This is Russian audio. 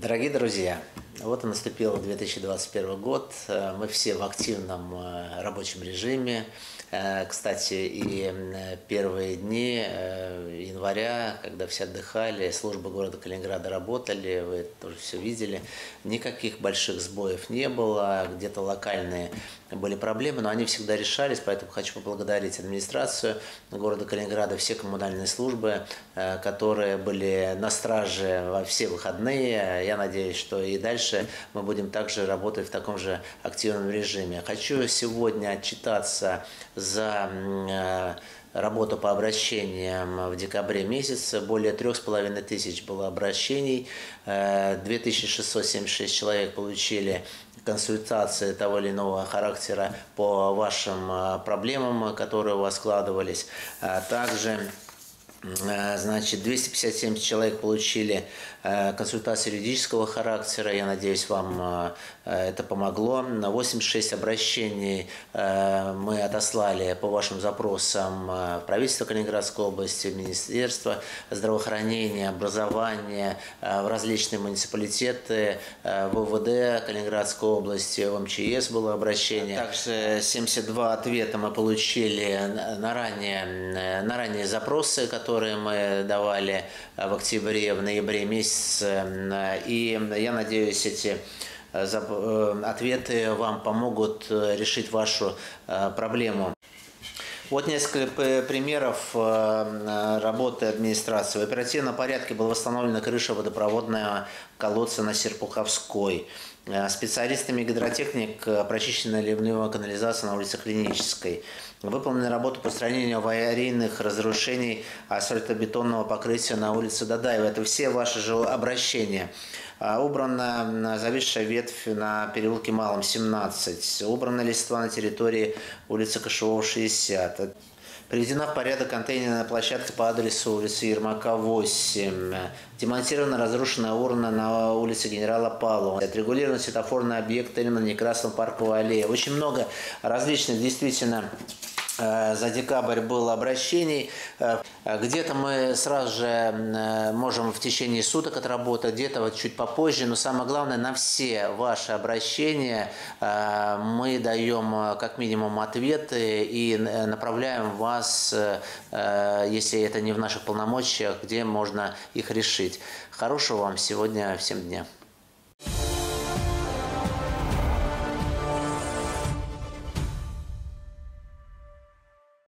Дорогие друзья, вот и наступил 2021 год. Э, мы все в активном э, рабочем режиме. Э, кстати, и первые дни января, когда все отдыхали, службы города Калининграда работали, вы тоже все видели, никаких больших сбоев не было, где-то локальные были проблемы, но они всегда решались, поэтому хочу поблагодарить администрацию города Калининграда, все коммунальные службы, которые были на страже во все выходные. Я надеюсь, что и дальше мы будем также работать в таком же активном режиме. Хочу сегодня отчитаться за э, работу по обращениям в декабре месяце. Более трех с половиной тысяч было обращений. 2676 э, человек получили консультации того или иного характера по вашим э, проблемам, которые у вас складывались. А также Значит, 257 человек получили Э, консультации юридического характера. Я надеюсь, вам э, это помогло. 86 обращений э, мы отослали по вашим запросам в правительство Калининградской области, в Министерство здравоохранения, образования, в различные муниципалитеты, в ВВД Калининградской области, в МЧС было обращение. Также 72 ответа мы получили на ранее, на ранние запросы, которые мы давали в октябре, в ноябре месяце месяц. И я надеюсь, эти э, э, ответы вам помогут э, решить вашу проблему. Вот несколько примеров работы администрации. В оперативном порядке была восстановлена крыша водопроводного колодца на Серпуховской. Специалистами гидротехник прочищена ливневая канализация на улице Клинической. Выполнены работы по устранению аварийных разрушений асфальтобетонного покрытия на улице Дадаева. Это все ваши же обращения. А, убрана зависшая ветвь на переулке Малом 17. Убрана листва на территории улицы Кошевого 60. Приведена в порядок контейнерная площадка по адресу улицы Ермака 8. Демонтирована разрушенная урна на улице генерала Павлова. Отрегулирован светофорный объект на Некрасном парковой аллее. Очень много различных действительно за декабрь было обращений. Э, где-то мы сразу же э, можем в течение суток отработать, где-то вот чуть попозже. Но самое главное, на все ваши обращения мы даем как минимум ответы и направляем вас, если это не в наших полномочиях, где можно их решить. Хорошего вам сегодня всем дня.